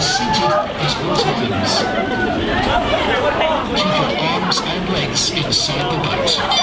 seated as water wings. Keep your arms and legs inside the boat.